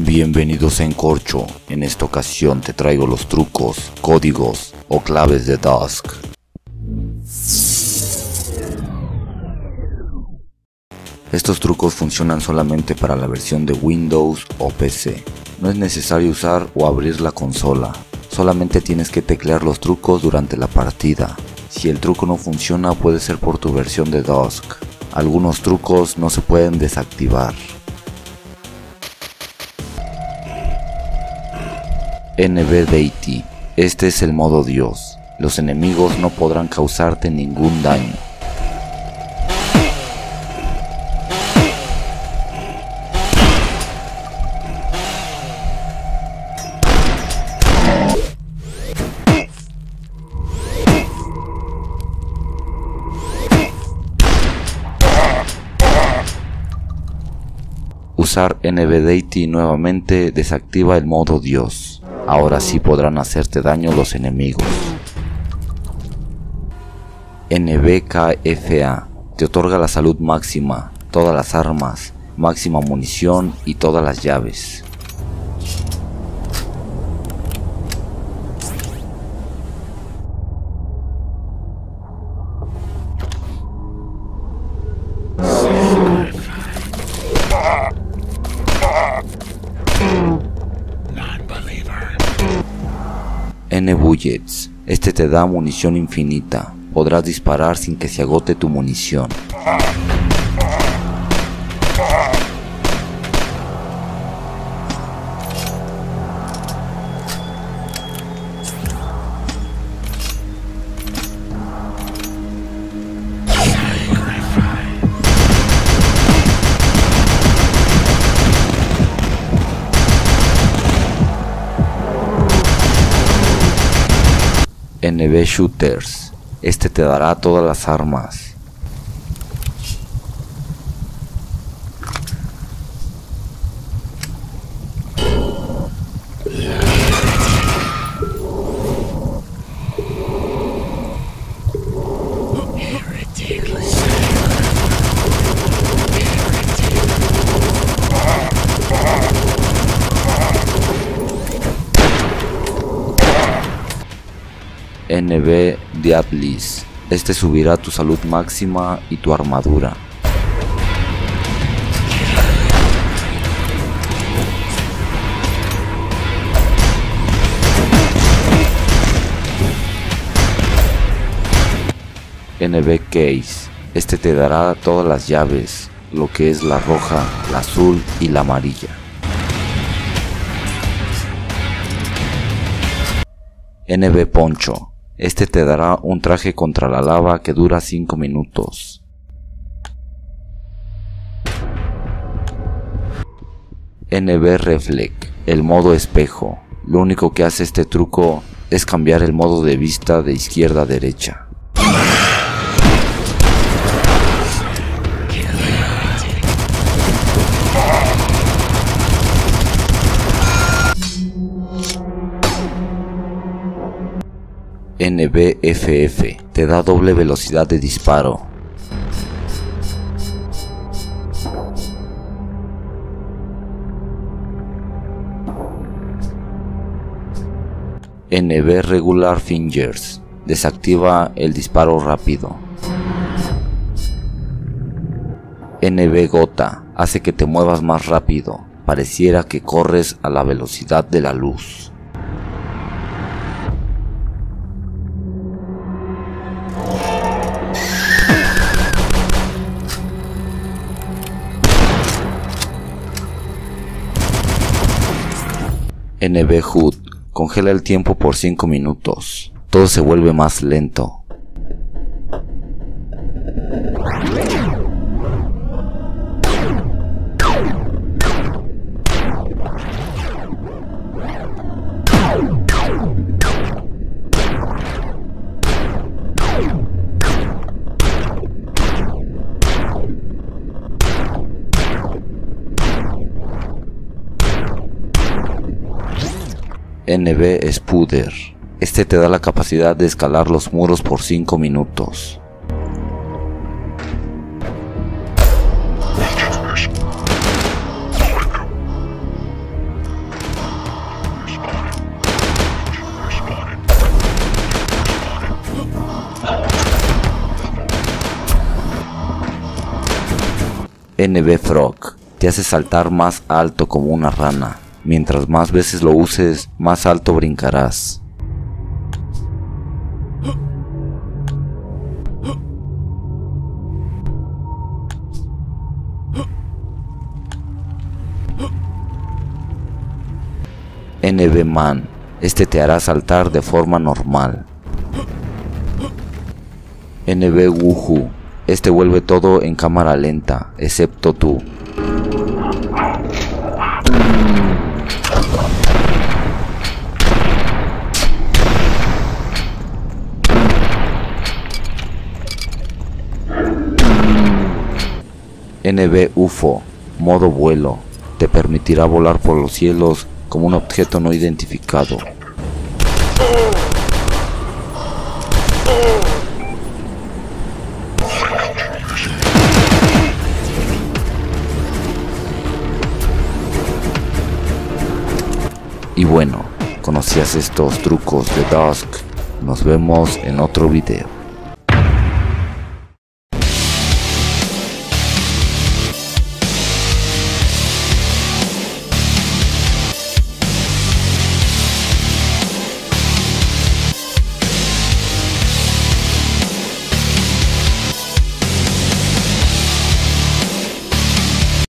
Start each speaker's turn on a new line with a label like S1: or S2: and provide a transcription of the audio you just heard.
S1: Bienvenidos a Encorcho, en esta ocasión te traigo los trucos, códigos o claves de Dusk. Estos trucos funcionan solamente para la versión de Windows o PC. No es necesario usar o abrir la consola, solamente tienes que teclear los trucos durante la partida. Si el truco no funciona puede ser por tu versión de Dusk. Algunos trucos no se pueden desactivar. NB Deity. Este es el modo Dios. Los enemigos no podrán causarte ningún daño. Usar NBDeity nuevamente desactiva el modo Dios. Ahora sí podrán hacerte daño los enemigos. NBKFA te otorga la salud máxima, todas las armas, máxima munición y todas las llaves. N-Bullets. Este te da munición infinita. Podrás disparar sin que se agote tu munición. NB Shooters. Este te dará todas las armas. NB Diablis. Este subirá tu salud máxima y tu armadura. NB Case. Este te dará todas las llaves, lo que es la roja, la azul y la amarilla. NB Poncho. Este te dará un traje contra la lava que dura 5 minutos. NB Reflect, el modo espejo. Lo único que hace este truco es cambiar el modo de vista de izquierda a derecha. NBFF te da doble velocidad de disparo. NB Regular Fingers desactiva el disparo rápido. NB Gota hace que te muevas más rápido, pareciera que corres a la velocidad de la luz. NB HUD congela el tiempo por 5 minutos. Todo se vuelve más lento. NB Spuder. Este te da la capacidad de escalar los muros por 5 minutos. NB Frog te hace saltar más alto como una rana. Mientras más veces lo uses, más alto brincarás. NB Man. Este te hará saltar de forma normal. NB Wuhu. Este vuelve todo en cámara lenta, excepto tú. NB UFO, modo vuelo, te permitirá volar por los cielos como un objeto no identificado. Y bueno, conocías estos trucos de Dusk, nos vemos en otro video.